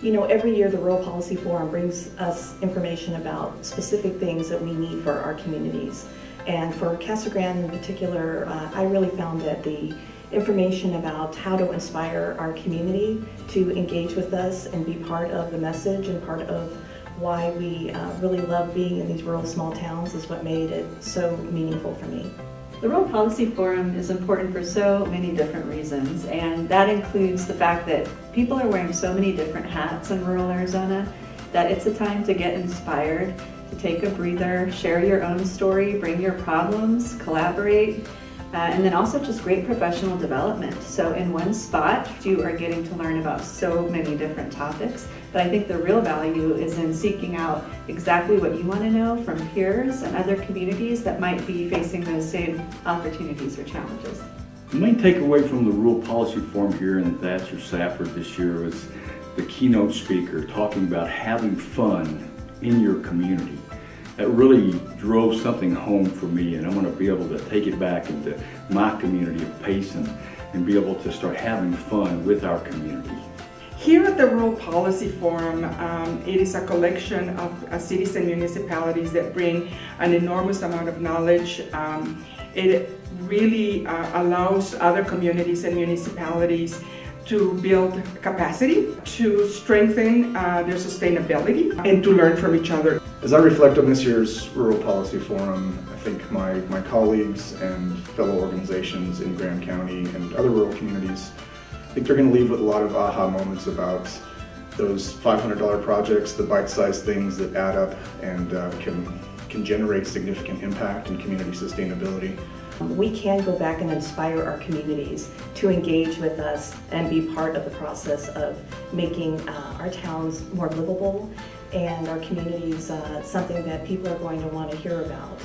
You know, every year the Rural Policy Forum brings us information about specific things that we need for our communities. And for Casa Grande in particular, uh, I really found that the information about how to inspire our community to engage with us and be part of the message and part of why we uh, really love being in these rural small towns is what made it so meaningful for me. The Rural Policy Forum is important for so many different reasons, and that includes the fact that people are wearing so many different hats in rural Arizona that it's a time to get inspired, to take a breather, share your own story, bring your problems, collaborate, uh, and then also just great professional development. So in one spot, you are getting to learn about so many different topics, but I think the real value is in seeking out exactly what you want to know from peers and other communities that might be facing those same opportunities or challenges. The main takeaway from the Rural Policy Forum here in Thatcher Safford this year was the keynote speaker talking about having fun in your community that really drove something home for me and I'm going to be able to take it back into my community of Payson and be able to start having fun with our community. Here at the Rural Policy Forum, um, it is a collection of uh, cities and municipalities that bring an enormous amount of knowledge. Um, it really uh, allows other communities and municipalities to build capacity, to strengthen uh, their sustainability, and to learn from each other. As I reflect on this year's Rural Policy Forum, I think my, my colleagues and fellow organizations in Graham County and other rural communities, I think they're going to leave with a lot of aha moments about those $500 projects, the bite-sized things that add up and uh, can, can generate significant impact and community sustainability. We can go back and inspire our communities to engage with us and be part of the process of making uh, our towns more livable and our communities uh, something that people are going to want to hear about.